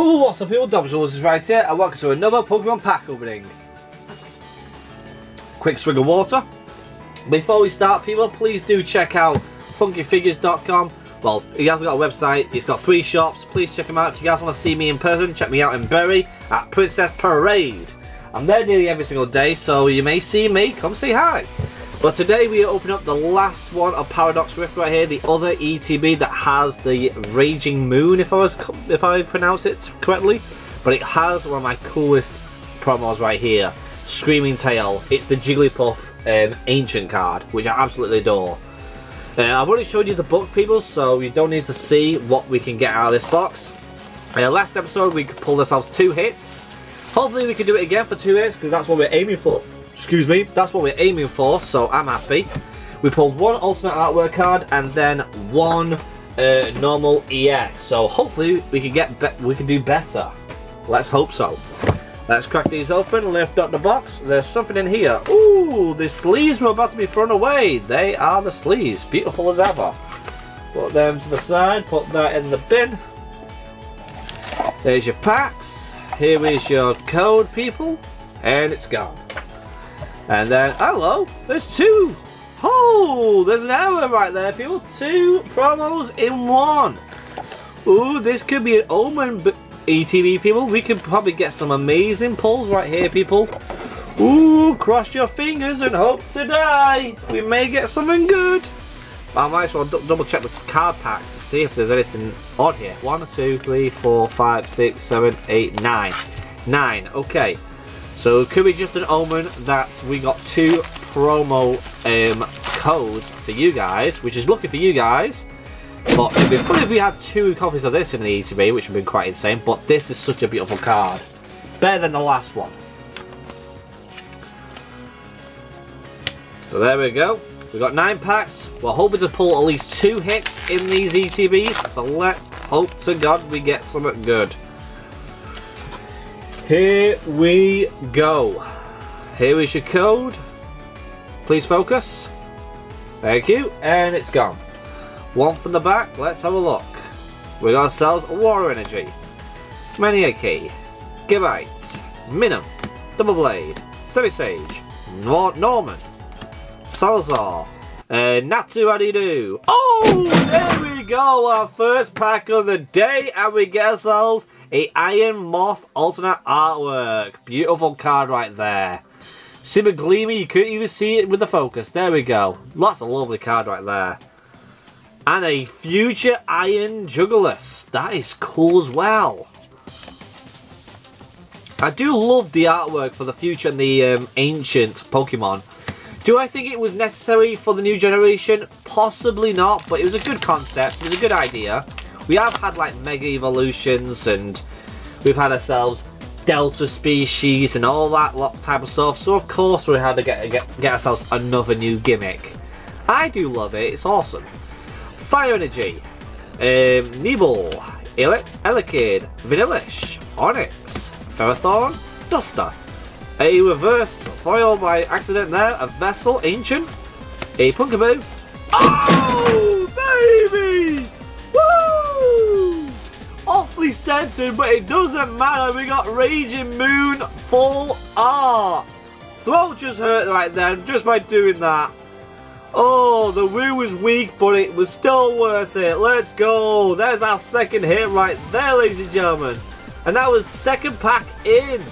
Oh, what's up people, Dobbs is right here and welcome to another Pokemon pack opening. Quick swig of water. Before we start people, please do check out funkyfigures.com. Well, he hasn't got a website, he's got three shops, please check him out. If you guys want to see me in person, check me out in Bury at Princess Parade. I'm there nearly every single day, so you may see me, come say hi. But today we open up the last one of Paradox Rift right here, the other ETB that has the Raging Moon, if I was if I pronounce it correctly. But it has one of my coolest promos right here, Screaming Tail. It's the Jigglypuff um, Ancient card, which I absolutely adore. Uh, I've already showed you the book, people, so you don't need to see what we can get out of this box. Uh, last episode we pulled ourselves two hits. Hopefully we can do it again for two hits, because that's what we're aiming for excuse me, that's what we're aiming for, so I'm happy. We pulled one alternate artwork card and then one uh, normal EX. So hopefully we can get we can do better. Let's hope so. Let's crack these open, lift up the box. There's something in here. Ooh, the sleeves were about to be thrown away. They are the sleeves, beautiful as ever. Put them to the side, put that in the bin. There's your packs. Here is your code, people. And it's gone. And then, hello, there's two. Oh, there's an error right there, people. Two promos in one. Ooh, this could be an Omen ETB, people. We could probably get some amazing pulls right here, people. Ooh, cross your fingers and hope to die. We may get something good. I might as well double check the card packs to see if there's anything odd here. One, two, three, four, five, six, seven, eight, nine. Nine, okay. So it could be just an omen that we got two promo um, codes for you guys, which is lucky for you guys. But it'd be funny if we had two copies of this in the ETB, which would be quite insane. But this is such a beautiful card. Better than the last one. So there we go. We've got nine packs. We're hoping to pull at least two hits in these ETBs. So let's hope to God we get something good. Here we go. Here is your code. Please focus. Thank you. And it's gone. One from the back. Let's have a look. We got ourselves Water Energy. Maniaci. Givite. Minim. Double Blade. Semi-Sage. Nor Norman. Salazar. Uh, you do? Oh, there we go. Our first pack of the day. And we get ourselves a Iron Moth alternate artwork. Beautiful card right there. Super gleamy, you couldn't even see it with the focus. There we go. Lots of lovely card right there. And a future Iron Jugulis. That is cool as well. I do love the artwork for the future and the um, ancient Pokemon. Do I think it was necessary for the new generation? Possibly not, but it was a good concept. It was a good idea. We have had like Mega Evolutions and we've had ourselves Delta Species and all that lot type of stuff. So of course we had to get, get, get ourselves another new gimmick. I do love it, it's awesome. Fire Energy, um, Nibble, Elekid, Vanillish, Onix, Ferrothorn, Duster. A reverse foil by accident there, a Vessel, Ancient, a Pumpkaboo. Oh, baby! Woo! Awfully centered, but it doesn't matter. We got Raging Moon full art. Throat just hurt right then, just by doing that. Oh, the woo was weak, but it was still worth it. Let's go. There's our second hit right there, ladies and gentlemen. And that was second pack in.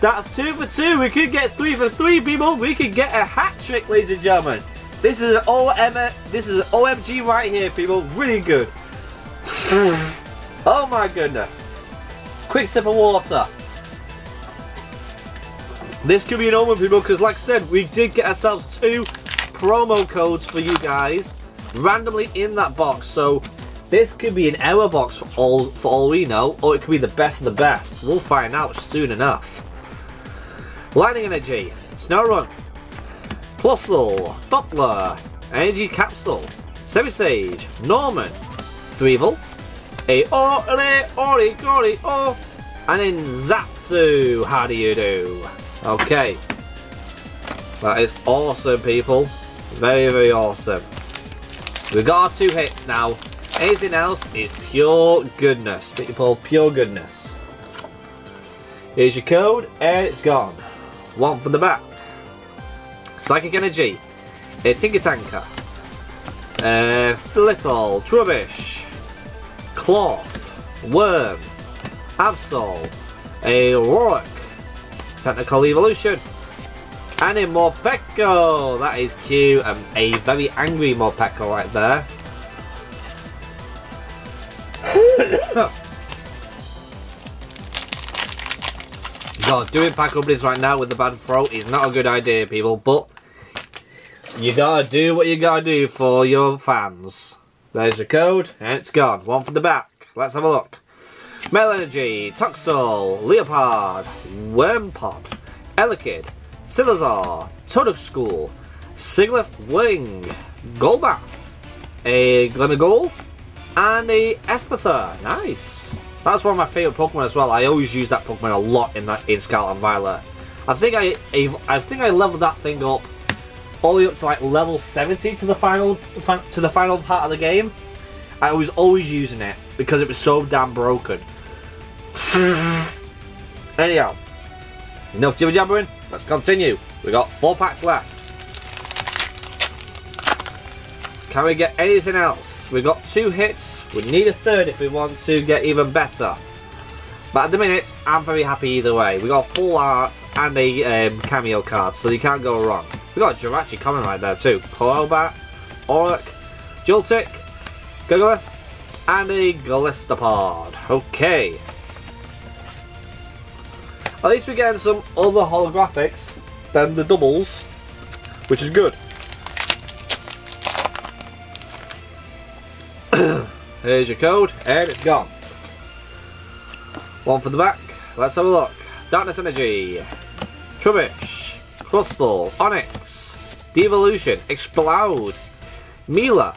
That's two for two. We could get three for three, people. We could get a hat trick, ladies and gentlemen. This is an OM this is an OMG right here, people. Really good. Oh my goodness. Quick sip of water. This could be an omen people because like I said, we did get ourselves two promo codes for you guys randomly in that box. So this could be an error box for all, for all we know or it could be the best of the best. We'll find out soon enough. Lightning Energy, Snorunt, Plusle, Butler, Energy Capsule, Semi-Sage, Norman, Threevil, a Ori, Ori, Ori, Oh, and then Zapzu. How do you do? Okay. That is awesome, people. Very, very awesome. We've got our two hits now. Anything else is pure goodness. People, pure goodness. Here's your code, and it's gone. One from the back. Psychic Energy, a Tinker Tanker, uh, Flittle, Trubbish, Cloth, Worm, Absol, a Rourke, Technical Evolution, and a Morpeko. That is cute, and a very angry Morpeko right there. God, doing pack openings right now with the bad throat is not a good idea, people, but you gotta do what you gotta do for your fans. There's your code, and it's gone. One from the back. Let's have a look. Metal Energy, Toxel, Leopard, Wormpod, Elekid, Silazar, Toadstool, Sigilyph Wing, Golbat, a Glenagool, and a Espathra. Nice. That's one of my favourite Pokemon as well. I always use that Pokemon a lot in that in Scarlet and Violet. I think I I think I leveled that thing up all the way up to like level 70 to the final to the final part of the game. I was always using it because it was so damn broken. Anyhow, enough jibber jabbering. Let's continue. We got four packs left. Can we get anything else? We got two hits we need a third if we want to get even better. But at the minute, I'm very happy either way. We got full art and a um, cameo card, so you can't go wrong. We got Jirachi coming right there too. Crobat, Auric, Joltik, Gigalith, and a Golisopod. Okay. At least we're getting some other holographics than the doubles, which is good. Here's your code, and it's gone. One for the back. Let's have a look. Darkness Energy, Trubbish, Crustle, Onix, Devolution, Explode, Mila,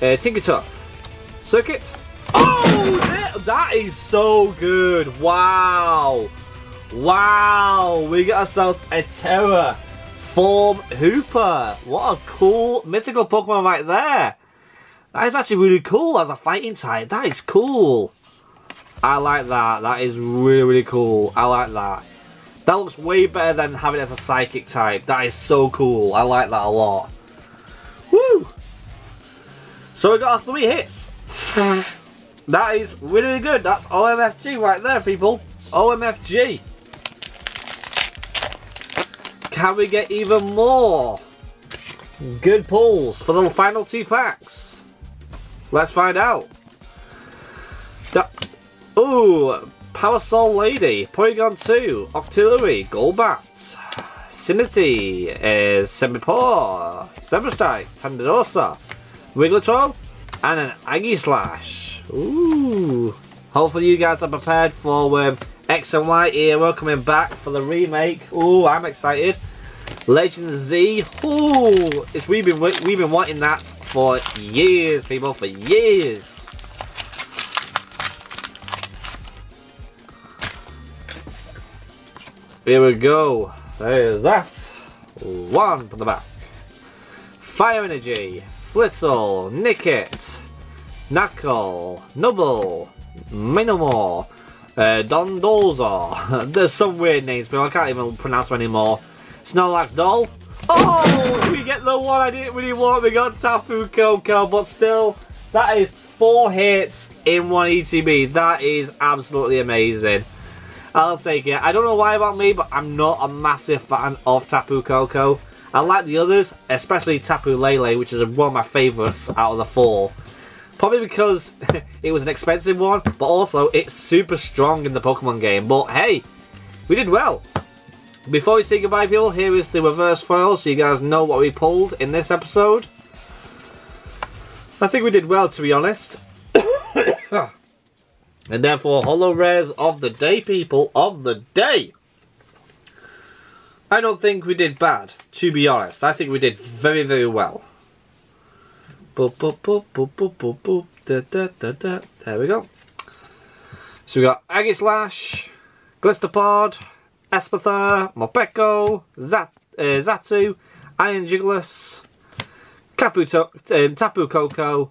uh, Tinkatuff, Circuit. Oh, that is so good! Wow, wow, we got ourselves a Tera Form Hoopa. What a cool mythical Pokemon right there. That is actually really cool as a fighting type. That is cool. I like that. That is really, really cool. I like that. That looks way better than having it as a psychic type. That is so cool. I like that a lot. Woo! So we got our three hits. that is really, really good. That's OMFG right there, people. OMFG. Can we get even more good pulls for the final two packs? Let's find out. Ooh, Power Soul Lady, Porygon 2, Octillery, Golbat, Cinity, uh, Sempipore, Severstrike, Tandorosa, Wigglytuff, and an Aegislash. Ooh. Hopefully you guys are prepared for um, X and Y era coming back for the remake. Ooh, I'm excited. Legend Z. Ooh, it's we've been we've been wanting that for years, people, for years. Here we go. There's that. One from the back. Fire Energy, Flittle, Nickit, Knuckle, Nubble, Minimal, uh, Dondozo. There's some weird names, but I can't even pronounce them anymore. Snorlax Doll, Oh, we get the one I didn't really want. We got Tapu Koko, but still, that is four hits in one ETB. That is absolutely amazing. I'll take it. I don't know why about me, but I'm not a massive fan of Tapu Koko. I like the others, especially Tapu Lele, which is one of my favourites out of the four. Probably because it was an expensive one, but also it's super strong in the Pokemon game. But hey, we did well. Before we say goodbye, people, here is the reverse foil so you guys know what we pulled in this episode. I think we did well, to be honest. and therefore, holo rares of the day, people, of the day. I don't think we did bad, to be honest. I think we did very, very well. Boop, boop, boop, boop, boop, boop, boop. Da, da, da, da. There we go. So we got Aegislash, Golisopod, Espathra, Morpeko, Zat, uh, Xatu, Iron Jiggles, Caputo, um, Tapu Koko,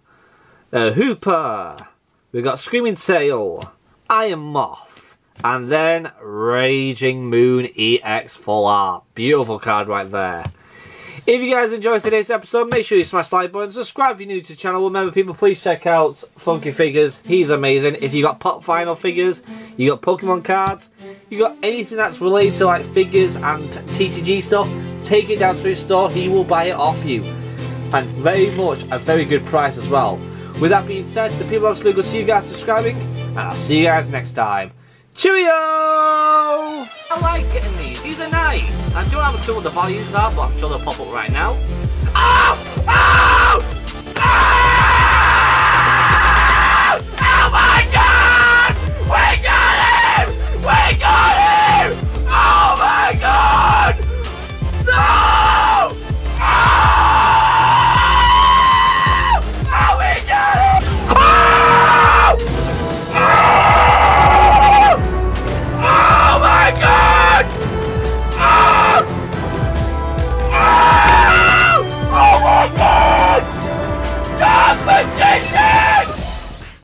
uh, Hoopa, we've got Screaming Tail, Iron Moth, And then Raging Moon EX Full Art. Beautiful card right there. If you guys enjoyed today's episode, make sure you smash the like button, subscribe if you're new to the channel. Remember, people, please check out Funky Figures. He's amazing. If you got Pop Vinyl figures, you got Pokemon cards, you got anything that's related to like figures and TCG stuff, take it down to his store. He will buy it off you. And very much a very good price as well. With that being said, the people absolutely good see you guys subscribing, and I'll see you guys next time. Cheerio! I like getting these, these are nice. I don't have a clue what the values are, but I'm sure they'll pop up right now. Ow! Ow! Oh my god! We got him! We got